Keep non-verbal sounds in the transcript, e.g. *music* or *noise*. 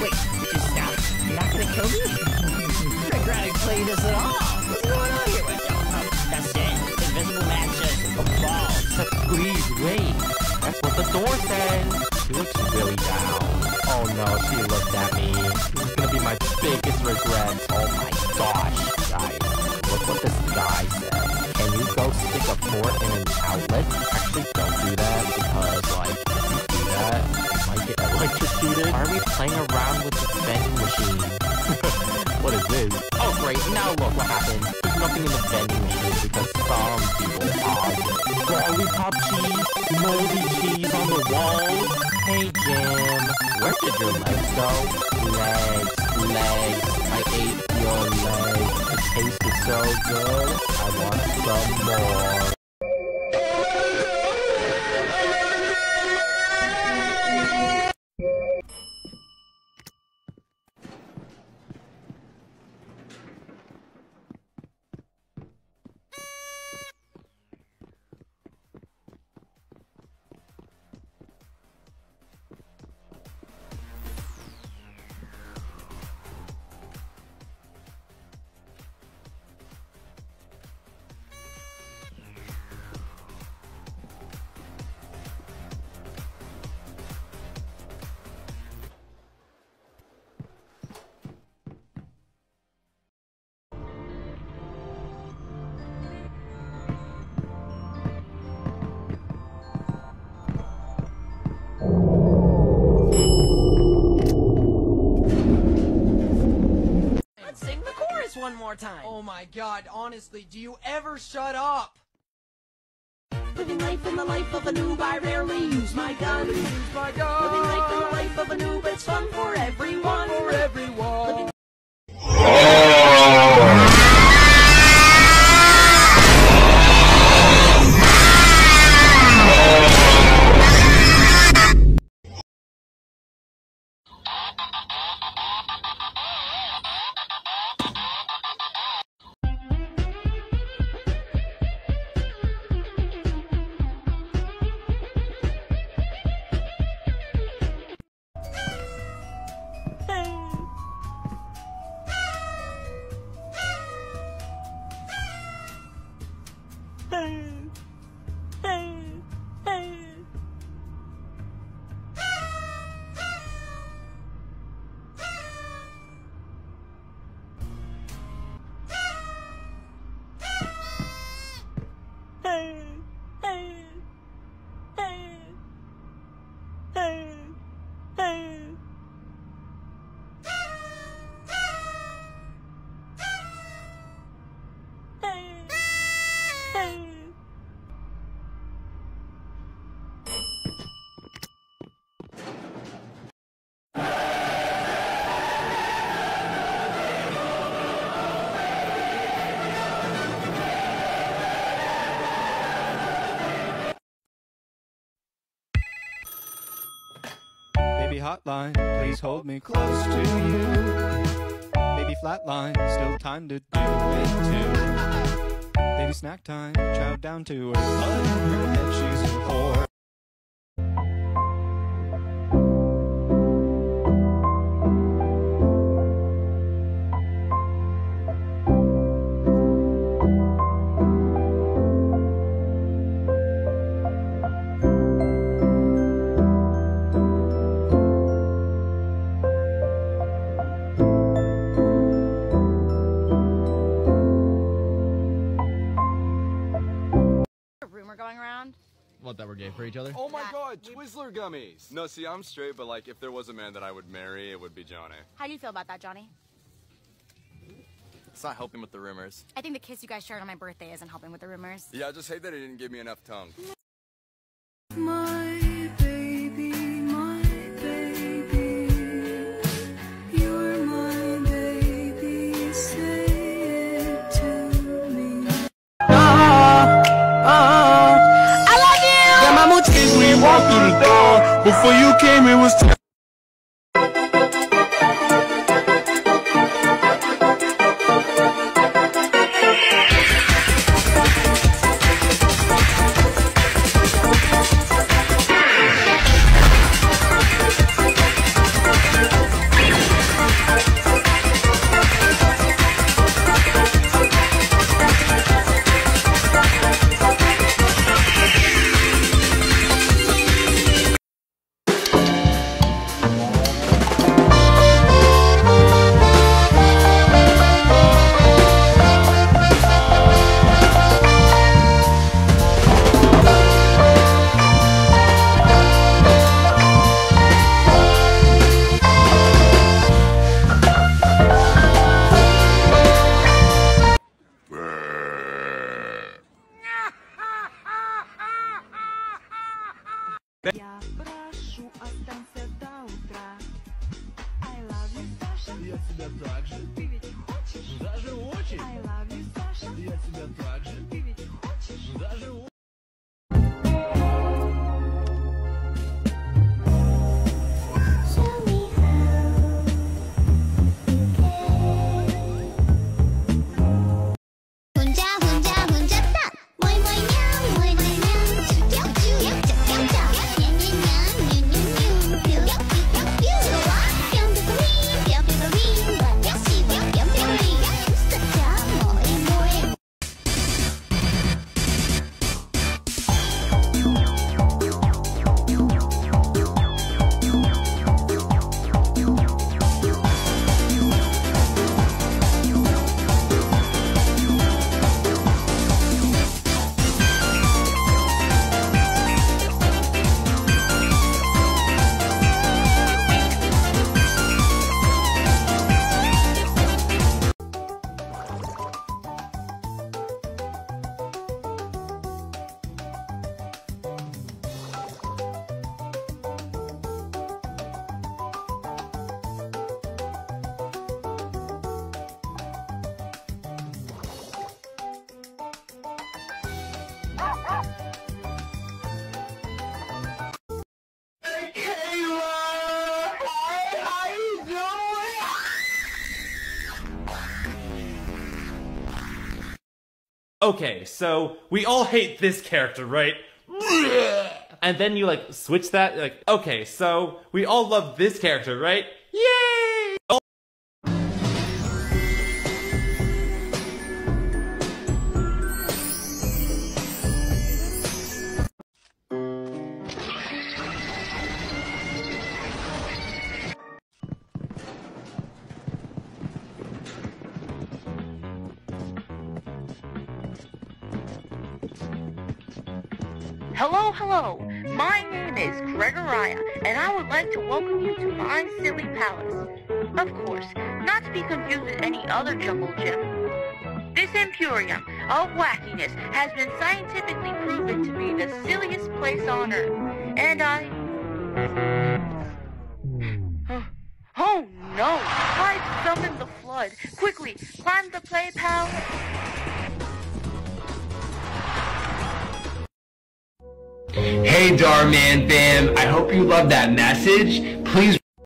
Wait, did you stop? You're not gonna kill me? Regretting playing this at all. Biggest regret. Oh my gosh, guys. Look what this guy said. Can you go stick a fork in an outlet? Actually, don't do that because, like, if you do that, you might get *laughs* electrocuted. Are we playing around with the vending machine? *laughs* what is this? Great, now look what happened. There's nothing in the vending because some people are lollipop cheese, moldy cheese on the walls. Hey Jim, where did your legs go? Legs, legs, I ate your legs. It tasted so good, I want some more. More time. Oh my god, honestly, do you ever shut up? Living life in the life of a noob, I rarely use my gun. Use my gun. Living life in the life of a noob, it's fun for everyone. For everyone. Baby hotline, please hold me close to you. Baby flatline, still time to do it too. Baby snack time, chow down to her butt. Her head, she's a whore. A rumor going around. What, that we're gay for each other? Oh my Yeah. god, Twizzler gummies. No, see, I'm straight, but like, if there was a man that I would marry, it would be Johnny. How do you feel about that, Johnny? It's not helping with the rumors. I think the kiss you guys shared on my birthday isn't helping with the rumors. Yeah, I just hate that he didn't give me enough tongue. Before you came, it was that's the right. Okay, so we all hate this character, right? And then you like switch that, like, okay, so we all love this character, right? Hello, hello. My name is Gregoriah, and I would like to welcome you to my silly palace. Of course, not to be confused with any other jungle gym. This Emporium of wackiness has been scientifically proven to be the silliest place on earth, and I... *gasps* Oh no! I've summoned the flood! Quickly, climb the play pal! Hey Darman fam, I hope you love that message. Please